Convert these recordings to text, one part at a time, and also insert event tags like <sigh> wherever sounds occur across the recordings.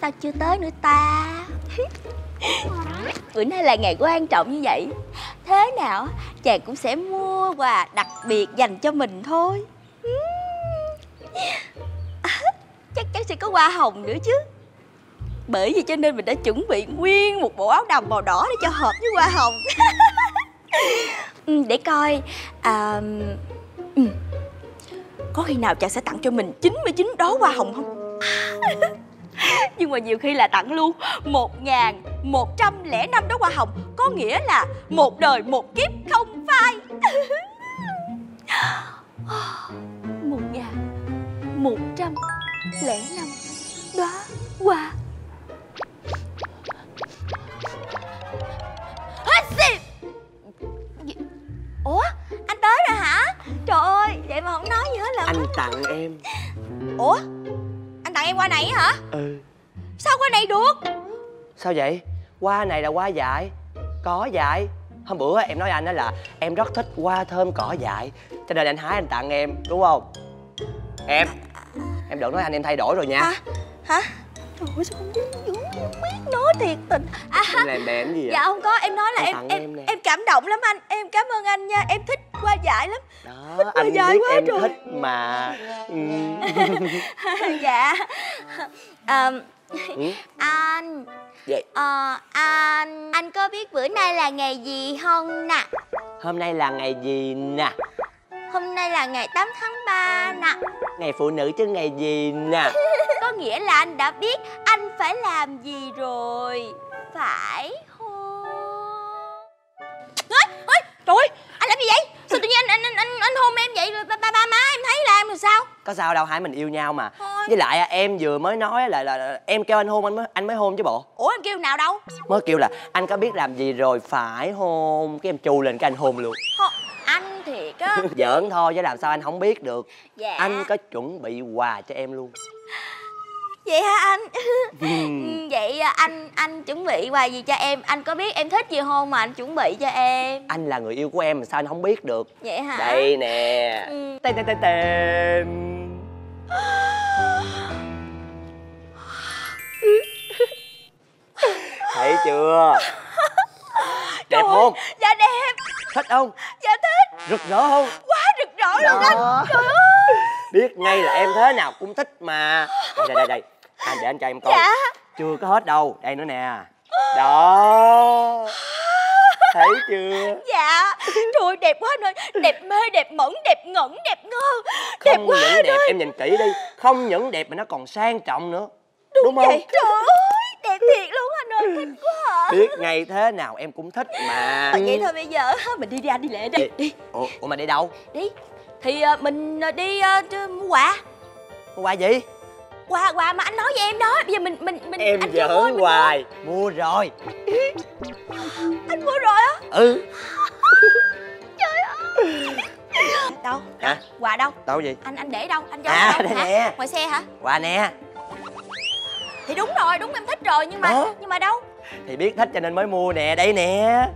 Sao chưa tới nữa ta? Bữa nay là ngày quan trọng như vậy. Thế nào, chàng cũng sẽ mua quà đặc biệt dành cho mình thôi à, <laughs> Chắc chắn sẽ có hoa hồng nữa chứ. Bởi vì cho nên mình đã chuẩn bị nguyên một bộ áo đầm màu đỏ để cho hợp với hoa hồng. <laughs> Ừ, Để coi à, ừ. Có khi nào chàng sẽ tặng cho mình 99 đóa hoa hồng không? <laughs> Nhưng mà nhiều khi là tặng luôn một ngàn một trăm lẻ năm đóa hoa hồng có nghĩa là một đời một kiếp không phai một trăm lẻ năm. Đóa hoa Hết xì! Ủa anh tới rồi hả? Trời ơi vậy mà không nói gì hết là Anh tặng em. Ủa anh tặng em qua này hả? Ừ. Sao qua này được? Sao vậy? Hoa này là hoa dại. Cỏ dại. Hôm bữa em nói anh đó là Em rất thích hoa thơm cỏ dại. Cho nên anh hái anh tặng em Đúng không? Em Em đừng nói anh em thay đổi rồi nha Hả? Hả? Trời ơi sao không biết, không biết nói thiệt tình à, Em làm bèm gì vậy? Dạ không có, em nói là Anh em em em em cảm động lắm anh Em cảm ơn anh nha, em thích hoa dại lắm Đó, anh dài biết quá em trời. thích mà ừ. <laughs> Dạ à, Ừ? Anh Vậy ờ, Anh Anh có biết bữa nay là ngày gì không nè hôm nay là ngày gì nè? Hôm nay là ngày 8 tháng 3 nè Ngày phụ nữ chứ ngày gì nè? <laughs> Có nghĩa là anh đã biết anh phải làm gì rồi Phải không Ôi, ôi, trời ơi, anh làm gì vậy? Sao tự nhiên anh anh anh anh, anh hôn em vậy rồi ba, ba ba má em thấy là em làm sao? Có sao đâu hai mình yêu nhau mà Thôi. Với lại em vừa mới nói là, là, là em kêu anh hôn anh mới anh mới hôn chứ bộ Ủa em kêu nào đâu? Mới kêu là anh có biết làm gì rồi phải hôn Cái em chu lên cái anh hôn luôn Thôi, anh thiệt á <laughs> Giỡn thôi chứ làm sao anh không biết được Dạ Anh có chuẩn bị quà cho em luôn Vậy hả anh? <laughs> Ừ. Vậy à, anh anh chuẩn bị quà gì cho em? Anh có biết em thích gì không mà anh chuẩn bị cho em? Anh là người yêu của em mà sao anh không biết được Vậy hả? Đây nè Ừ. Tên tên tên tên <gasps> Thấy chưa Đẹp không Dạ đẹp, Thích không? Dạ thích, Rực rỡ không? Quá rực rỡ luôn anh Đó. Trời ơi. Biết ngay là em thế nào cũng thích mà. Đây đây đây Anh để anh cho em coi. Dạ. Chưa có hết đâu. Đây nữa nè. Đó. <laughs> Thấy chưa? Dạ. Trời đẹp quá anh ơi. Đẹp mê, đẹp mẫn, đẹp ngẩn, đẹp ngơ. Đẹp Không quá những đẹp ơi. em nhìn kỹ đi. Không những đẹp mà nó còn sang trọng nữa. Đúng, không? Vậy. Trời ơi Đẹp thiệt luôn anh ơi. Thích quá. à Biết ngay thế nào em cũng thích mà. Vậy thôi bây giờ <laughs> mình đi ra đi lệ đi. Đi. Ủa, ủa mà đi đâu? Đi. Thì à, mình à, đi đi mua quà. Quà gì? Quà quà mà anh nói với em đó. Bây giờ mình mình mình Em anh mua, giỡn mình hoài. Mua rồi. Mua. <laughs> Anh mua rồi á? Ừ. <laughs> Đâu? Hả? Quà đâu? Đâu gì Anh anh để đâu? Anh cho À, đâu hả? nè. Ngoài xe hả? Quà nè. Thì đúng rồi đúng em thích rồi. Nhưng mà Đó. nhưng mà đâu Thì biết thích cho nên mới mua nè Đây nè.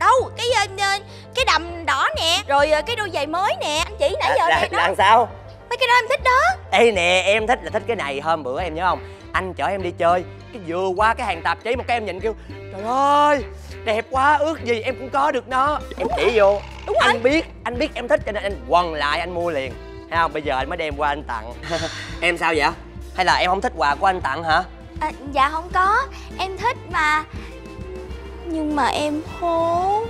Đâu cái ờ, cái đầm đỏ nè Rồi ờ, cái đôi giày mới nè. Anh chỉ nãy giờ là, nè đó. là sao? Mấy cái đó em thích đó. Đây nè em thích là thích cái này. Hôm bữa em nhớ không? Anh chở em đi chơi Cái vừa qua cái hàng tạp chí Một cái em nhìn kêu Trời ơi Đẹp quá ước gì em cũng có được nó. Em chỉ vô. Đúng Anh rồi. biết Anh biết em thích cho nên anh quần lại anh mua liền. Thấy không? Bây giờ anh mới đem qua anh tặng. <laughs> Em sao vậy? Hay là em không thích quà của anh tặng hả à, Dạ không có. Em thích mà. Nhưng mà em hố.